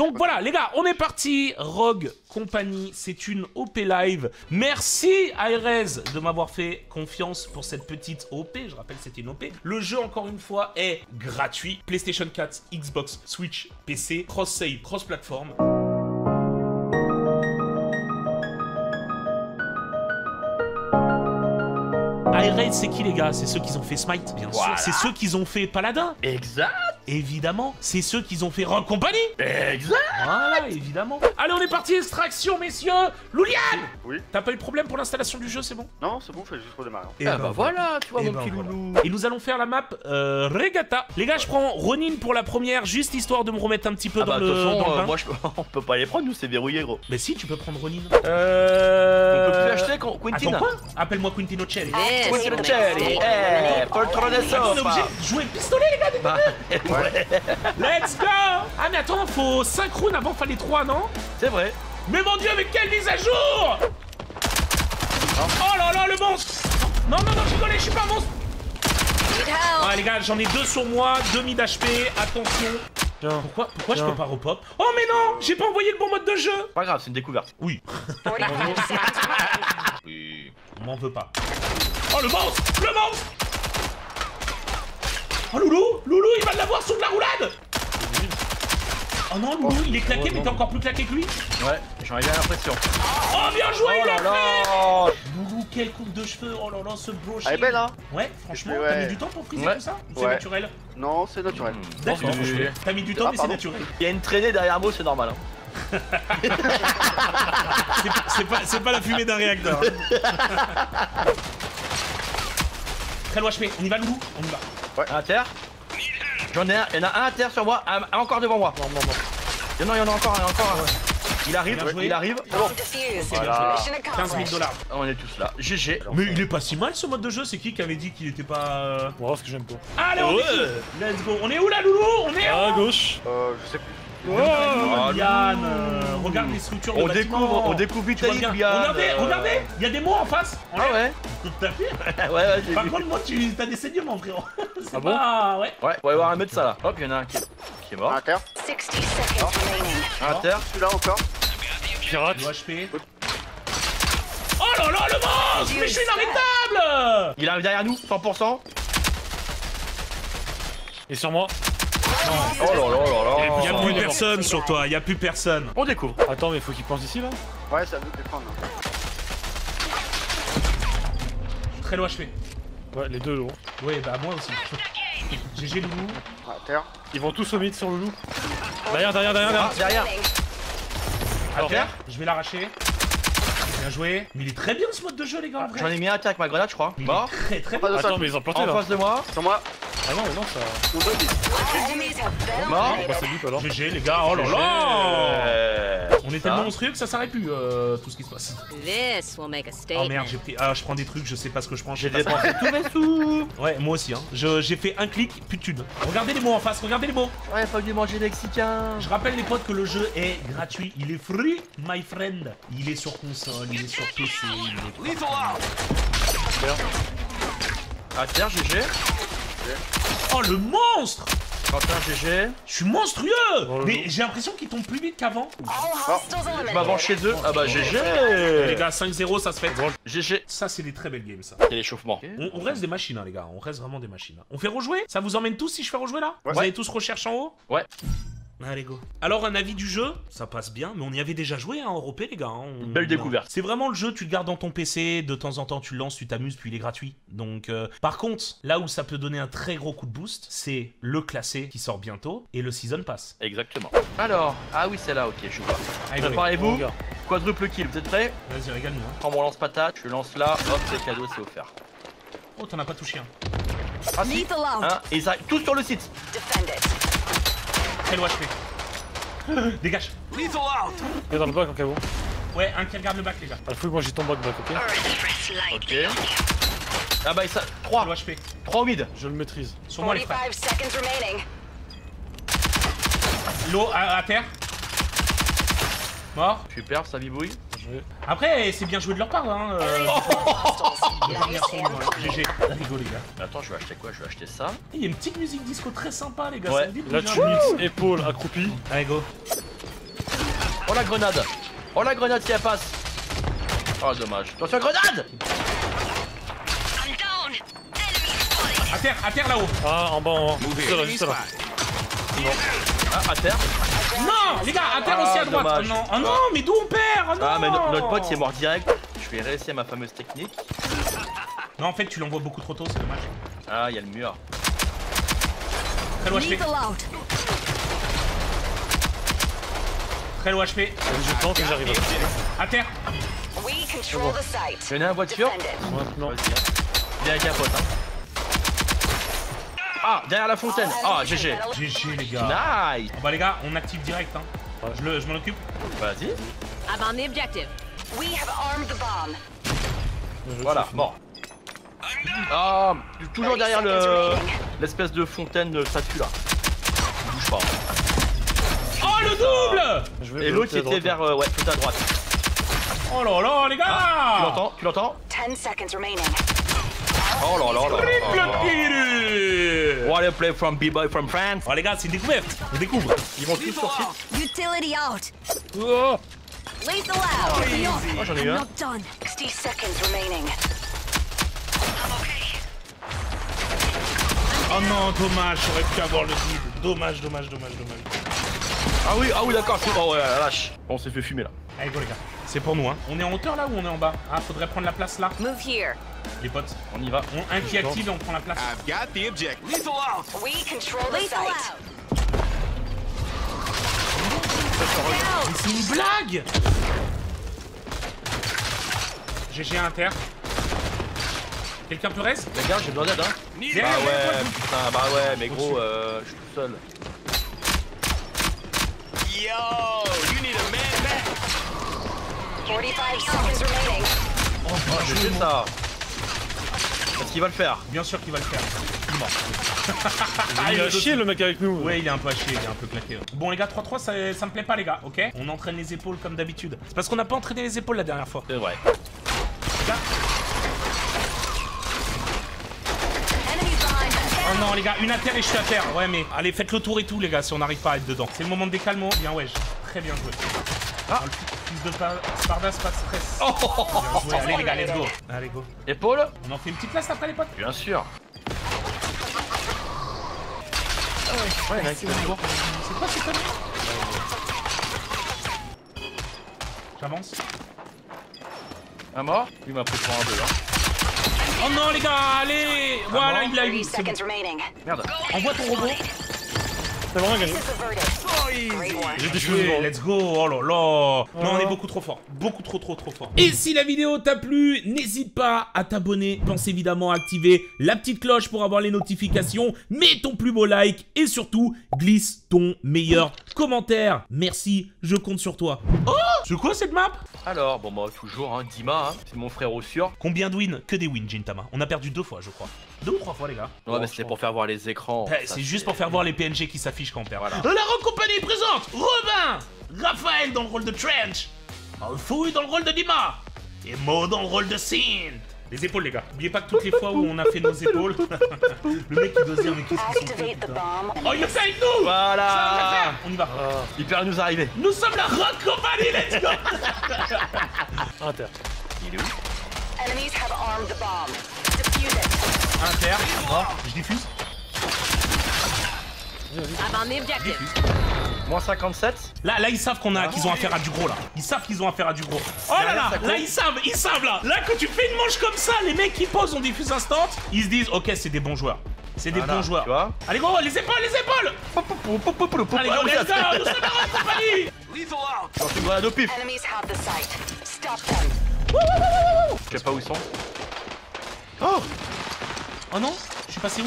Donc voilà, les gars, on est parti. Rogue Company, c'est une OP live. Merci Airez de m'avoir fait confiance pour cette petite OP. Je rappelle, c'était une OP. Le jeu, encore une fois, est gratuit. PlayStation 4, Xbox, Switch, PC, cross-save, cross-platform. Airez, c'est qui les gars? C'est ceux qui ont fait Smite, bien sûr. C'est ceux qui ont fait Paladin, Exact évidemment. C'est ceux qui ont fait Rogue Company. Exact Voilà, évidemment. Allez, on est parti, extraction, messieurs Louliane Oui. T'as pas eu de problème pour l'installation du jeu, c'est bon? Non, c'est bon, fais juste redémarrer. Et Ah bah voilà, tu vois Et mon ben petit voilà. loulou Et nous allons faire la map euh, Regatta. Les gars, je prends Ronin pour la première, juste histoire de me remettre un petit peu Ah dans, bah le, façon, dans le euh, bain. moi je on peut pas les prendre, nous c'est verrouillé gros. Mais si, tu peux prendre Ronin. On Euh... peut plus acheter quand Quentin Attends, quoi? Appelle-moi Quintino Cherry. Quentin Cherry Eh, poltrone On est obligé de jouer pistolet, les gars Bah, ouais, Let's go. Ah, mais attends, faut 5 runes avant, fallait 3, non? C'est vrai. Mais mon dieu, mais quelle mise à jour! Oh là là, le monstre! Non, non, non, je rigolais, je suis pas un monstre! Ouais, les gars, j'en ai deux sur moi, 2000 d'HP, attention. Tiens. Pourquoi, pourquoi je peux pas repop? Oh, mais non J'ai pas envoyé le bon mode de jeu. Pas grave, c'est une découverte. Oui, Oui. on m'en veut pas. Oh, le monstre! Le monstre Oh, Loulou Loulou, il va l'avoir sous de la roulade Oh non, Loulou, il est claqué, mais t'es encore plus claqué que lui Ouais, j'en ai bien l'impression. Oh, bien joué, Oh il là l'a fait là Loulou, quelle coupe de cheveux Oh là là, ce bro Elle est belle, hein Ouais, franchement, Ouais. t'as mis du temps pour friser Ouais. tout ça Ou C'est Ouais. naturel? Non, c'est naturel. D'accord, Oui. t'as mis du temps, Ah, mais c'est naturel. Il y a une traînée derrière moi, c'est normal. Hein. C'est- pas, c'est pas la fumée d'un réacteur. Très loin, HP. On y va, Loulou? On y va. À terre J'en ai un, il y en a un à terre sur moi, un, un encore devant moi. Non, non, non. Il y en a, il y en a encore un, encore un. Il arrive, il arrive. C'est Voilà. bien joué. 15 000 dollars. On est tous là. GG. Mais il est pas si mal ce mode de jeu. C'est qui qui avait dit qu'il était pas. euh, On va voir ce que j'aime pas. Allez, on Ouais. est Let's go. On est où là, Loulou? On est À où gauche. Euh, je sais plus. Oh, Yann, euh, regarde les structures de On découvre, on découvre bien. Yann, Regardez, euh, regardez. Il y a des mots en face. En Ah ouais T'as vu Ouais, ouais, j'ai Par vu. contre, moi, tu as des saignements, frérot. C'est Ah bon. Ouais. Ouais, on va voir un mettre ça là. Hop, il y en a un qui est, qui est mort. À terre. 60 seconds remaining. Un à terre. Celui-là encore. Pirate. Le HP. Oh là là, le monstre Mais je suis inarrêtable Il arrive derrière nous, 100%. Et sur moi. Oh là là là Y a là. plus personne sur toi, y a plus personne. On découvre. Attends, mais faut qu'il pense ici là. Ouais, ça veut défendre. Très loin HP. Ouais, les deux, gros. Ouais, bah moi aussi. GG Loulou. À terre. Ils vont tous au mid sur le loup. Derrière, derrière, derrière, Ah, derrière. derrière. À Alors, terre. Je vais l'arracher. Bien joué. Mais il est très bien ce mode de jeu, les gars, en vrai. J'en ai mis un attaque avec ma grenade, je crois. Il est Mort. très très Pas bien. de Attends, mais ils ont planté En là. face de moi. Sur moi. Ah non, mais non, ça. Mort. Bah, c'est vite alors. GG les gars, oh là là Euh, On est tellement monstrueux que ça s'arrête plus, euh, tout ce qui se passe. This will make a Oh merde, j'ai pris... Ah, je prends des trucs, je sais pas ce que je prends. je J'ai dépensé tous mes sous. Ouais, moi aussi, hein. Je- J'ai fait un clic, plus de thunes. Regardez les mots en face, regardez les mots. Ouais, pas dû manger mexicain. Je rappelle les potes que le jeu est gratuit, il est free, my friend. Il est sur console, il est sur PC, il est... À terre, GG. Oh le monstre Quentin, GG. Je suis monstrueux Oh, Mais j'ai l'impression qu'il tombe plus vite qu'avant. Je eliminated. m'avance chez eux. Ah bah Les GG. gars, 5-0, ça se fait. GG. Ça, c'est des très belles games, ça. C'est l'échauffement. On, on reste des machines, hein, les gars. On reste vraiment des machines. hein. On fait rejouer? Ça vous emmène tous si je fais rejouer là? Ouais. Vous avez tous recherche en haut? Ouais. Allez, go. Alors, un avis du jeu Ça passe bien, mais on y avait déjà joué hein, en Europé, les gars. hein. On- Belle découverte. C'est vraiment le jeu, tu le gardes dans ton PC, de temps en temps tu le lances, tu t'amuses, puis il est gratuit. Donc, euh, par contre, là où ça peut donner un très gros coup de boost, c'est le classé qui sort bientôt et le Season Pass. Exactement. Alors, ah oui, c'est là, ok, je vois. Allez, go. Préparez-vous. Quadruple kill, vous êtes prêts? Vas-y, régale-nous. hein. Prends mon lance-patate, je lance là, hop, c'est cadeau, c'est offert. Oh, t'en as pas touché un. Ah si, hein, et ça, tous sur le site. Defend HP. Dégage. Et dans le bac en cas où. Ouais, un qui regarde le bac, les gars. Ah, faut que moi j'ai ton bac back, ok Ok. Ah bah, ça, Très 3, loin, HP. 3 au mid. Je le maîtrise. Sur moi, les frères. 45 seconds remaining. L'eau à, à terre. Mort. Super, ça bibouille. Après, c'est bien joué de leur part, hein. euh. GG. Rigolo, les gars. Mais Attends, je vais acheter quoi? Je vais acheter ça. Il y a une petite musique disco très sympa, les gars. Ouais, ça Là, bien. tu mixes épaule accroupi. Allez, go. Oh la grenade Oh la grenade si elle passe Oh dommage. Attention grenade. À terre, à terre là-haut. Ah, en bas, en bas. Juste là, juste là. Ah à terre Non, les gars, à terre Ah, aussi à droite. dommage. Oh non, oh non, mais d'où on perd Oh non Ah mais no- notre pote il est mort direct. Je vais réussir ma fameuse technique. Non, en fait, tu l'envoies beaucoup trop tôt, c'est dommage. Ah il y a le mur. Très HP. Lethal out. Très low HP. Je tente et j'arrive. À terre. Il y en a une voiture. Maintenant. Avec un pote hein. Ah derrière la fontaine Ah GG GG, les gars. Nice Bon, bah, les gars, on active direct. Hein. Je le- je m'en occupe. Vas-y I'm on the objective. We have armed the bomb. Voilà mort Ah toujours derrière le l'espèce de fontaine de statue là. Il bouge pas. Oh, le double Je vais Et l'autre était droite. vers euh, ouais tout à droite. Oh là là, les Tu gars l'entends Tu l'entends? 10 seconds remaining. Oh là là là Triple là. What a play from B-Boy from France. Oh, les gars, c'est une découverte. On découvre. Ils vont tous sur site. Utility out. Oh Lethal out. Moi j'en ai eu un. Not done. 60 seconds remaining. I'm okay. Oh non, dommage, j'aurais pu avoir le guide. Dommage, dommage, dommage, dommage. Ah oui, ah oui d'accord. c'est- Oh ouais, la lâche. On s'est fait fumer là. Allez, go, les gars. C'est pour nous, hein. On est en hauteur là ou on est en bas? Ah, faudrait prendre la place là. Move here. Les potes. On y va. On, un qui active et on prend la place? I've got the object. Lethal out. We control the Lethal site. out. Mais c'est une blague GG à inter. Quelqu'un peut reste? Les gars, j'ai besoin d'aide hein. Bah toi. ouais, putain, bah ouais, mais gros, euh, je suis tout seul. Yo, 45 seconds remaining. Oh, je sais ça. Est-ce qu'il va le faire Bien sûr qu'il va le faire. Il est mort. Ah, il a chier le mec avec nous. Ouais, il est un peu haché, il est un peu claqué. ouais. Bon, les gars, 3-3, ça, ça me plaît pas, les gars, ok? On entraîne les épaules comme d'habitude. C'est parce qu'on n'a pas entraîné les épaules la dernière fois. C'est vrai. Les gars. Enemies behind us. Oh non, les gars, une à terre et je suis à terre. Ouais, mais allez, faites le tour et tout, les gars, si on n'arrive pas à être dedans. C'est le moment de décalmo. Bien, ouais, très bien joué. Ah, le fils de Pa- Spardas, pas de stress. Oh, oh, oh, oh, Bien joué, allez, les gars, let's go. Allez, go. Épaule On en fait une petite place après, les potes Bien sûr. Ouais, il y en a un qui va le tour. C'est quoi ces conneries J'avance. Un mort Lui m'a pris pour un deux, hein. Oh non, les gars, allez Voilà, il l'a 30 eu, c'est bon. Merde. Envoie ton robot. T'as vraiment gagné. J'ai des choses Joué, devant. let's go, oh là là Non, on est beaucoup trop fort, beaucoup trop trop trop fort. Et si la vidéo t'a plu, n'hésite pas à t'abonner, pense évidemment à activer la petite cloche pour avoir les notifications, mets ton plus beau like et surtout, glisse ton meilleur commentaire. Merci, je compte sur toi. Oh C'est quoi cette map? Alors, bon bah toujours, hein, Dima, hein, c'est mon frère au sûr. Combien de wins? Que des wins, Jintama. On a perdu deux fois, je crois. Deux ou trois fois, les gars Ouais, mais c'était pour faire voir les écrans. Ça, C'est juste pour faire voir les PNG qui s'affichent quand on perd. Voilà. La Rock Company présente Robin, Raphaël dans le rôle de Trench, Alfouille dans le rôle de Dima, et Mo dans le rôle de Synth. Les épaules, les gars. N'oubliez pas que toutes les fois où on a fait nos épaules, le mec il doit se dire mais qu'est-ce qu'ils sont bomb. Oh, il est avec nous Voilà. Ça, on y va. Il peut rien nous arriver. Nous sommes la Rock Company, let's go Inter. Il est où Enemies have armed the bomb. Defuse it. Inter, mort, je diffuse. Moins 57 Là, là, ils savent qu'on a, qu'ils ont affaire à du gros là. Ils savent qu'ils ont affaire à du gros. Oh là là, là ils savent, ils savent là. Là, quand tu fais une manche comme ça, les mecs qui posent, on diffuse instant, ils se disent, ok, c'est des bons joueurs. C'est des Voilà, bons joueurs. tu vois. Allez gros, les épaules, les épaules. Allez gros, let's go, nous sommes Company. Lethal out. Au pif. Je sais pas où ils sont. Oh Oh non, je suis passé où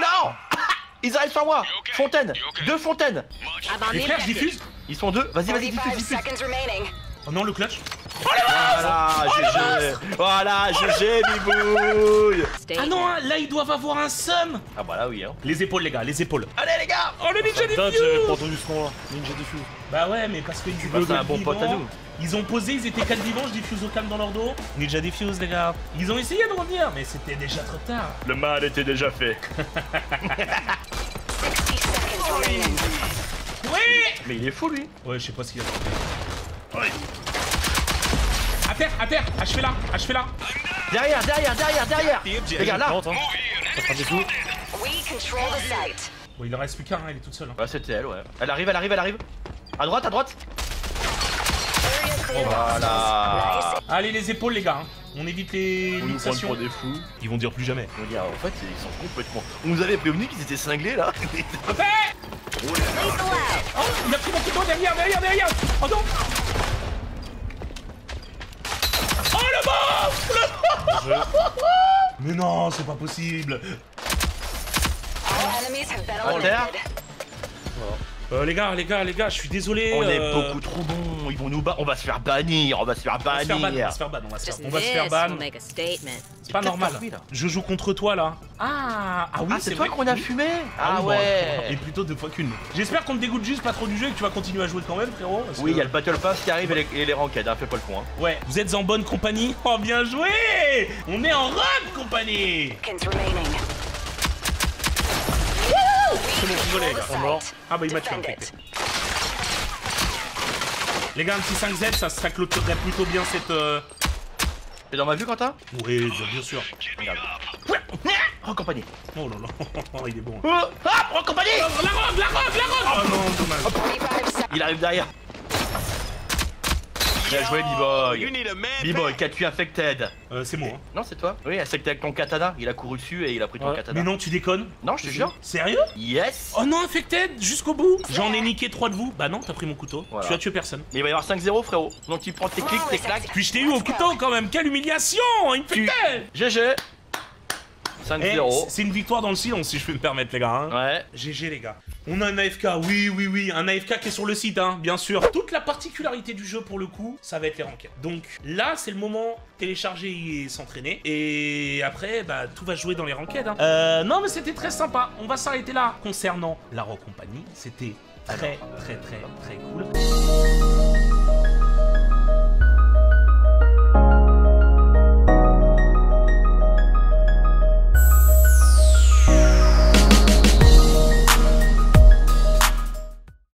Non Ils arrivent sur moi Fontaine Deux fontaines I'm on Les frères, je diffuse. Ils sont deux Vas-y, vas-y, diffuse, 45 diffuse. Oh non, le clutch. Voilà, GG Voilà, GG, bibouille Ah non, hein, là ils doivent avoir un sum. Ah bah là, oui, hein. Les épaules, les gars, les épaules. Allez, les gars Oh le ninja j'avais diffuse. pas entendu ce nom là. Ninja diffuse. Bah ouais, mais parce qu'ils vois, c'est un bon pote à nous. Ils ont posé, ils étaient 4 vivants, je diffuse au calme dans leur dos. Ninja diffuse, les gars. Ils ont essayé de revenir, mais c'était déjà trop tard. Le mal était déjà fait. 60 seconds remaining. Oui Mais il est fou lui. Ouais, je sais pas ce qu'il a fait. Ouais. À terre, à terre Achevez là Achevez là Derrière, derrière, derrière, derrière. Objective. Regarde là. Bon, il en reste plus qu'un, hein, elle est toute seule. hein. Ouais, c'était elle, ouais. Elle arrive, elle arrive, elle arrive. À droite, à droite. Voilà. Allez, les épaules, les gars. hein. On évite les On nous prend luxations. pour des fous. Ils vont dire plus jamais. On dire, en fait, ils sont complètement. On nous avait prévenu qu'ils étaient cinglés là. Oh, il a pris mon couteau derrière, derrière, derrière Oh non Oh le mort Mais non, c'est pas possible All enemies have been À terre. Euh, les gars, les gars, les gars, je suis désolé. On est euh, beaucoup trop bons. Ils vont nous battre. On va se faire bannir. On va se faire On va se faire ban, on bannir. va se faire ban, on va se faire, Just on va se faire ban. C'est pas normal. Je joue contre toi là. Ah, ah oui, Ah, c'est toi qu'on a fumé Ah oui, bon, Et ouais. plutôt deux fois qu'une. J'espère qu'on te dégoûte juste pas trop du jeu et que tu vas continuer à jouer quand même, frérot. parce Oui, il que- y a le Battle Pass qui arrive et les, et les ranked. Hein, fais pas le con. Hein. Ouais, vous êtes en bonne compagnie. Oh, bien joué On est en robe compagnie. C'est bon, rigolez, les gars. Mort. Ah bah il m'a tué infecté. it. Les gars, un petit 5Z, ça serait clôturerait plutôt bien cette... Euh... T'es dans ma vue, Quentin? Oui, bien, bien sûr. Regarde. Raccompagné. Oh là là, il est bon. Oh, ah, raccompagné La robe, la robe, la robe Oh non, dommage. 45 seconds. Il arrive derrière. Bien joué, B-Boy. B-Boy, qu'as-tu affected? Euh, c'est moi. Hein. Non, c'est toi Oui, affecté avec ton katana. Il a couru dessus et il a pris ton Ouais. katana. Mais non, tu déconnes Non, je te jure. Sérieux? Yes Oh non, infected jusqu'au bout J'en ai niqué trois de vous. Bah non, t'as pris mon couteau. Voilà. Tu as tué personne. Mais il va y avoir 5-0, frérot. Donc tu prends tes clics, tes claques. Puis je t'ai eu au couteau quand même. Quelle humiliation Tu... Infected GG Eh, 5-0. c'est une victoire dans le silence, si je peux me permettre, les gars. hein. Ouais. GG les gars. On a un AFK, oui, oui, oui, un AFK qui est sur le site, hein, bien sûr. Toute la particularité du jeu pour le coup, ça va être les ranked. Donc là, c'est le moment télécharger et s'entraîner. Et après, bah, tout va jouer dans les ranked. Hein. Euh, non, mais c'était très sympa. On va s'arrêter là. Concernant la Rock Company, c'était très, très, très, très cool.